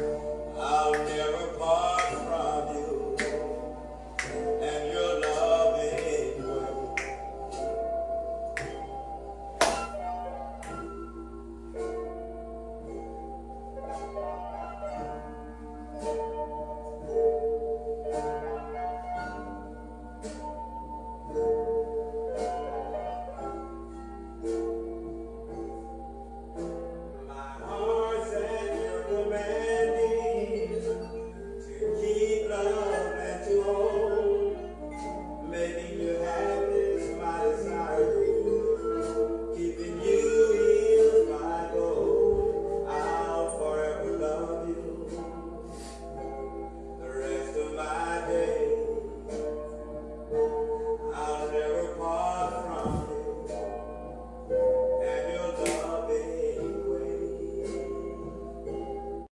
I'll never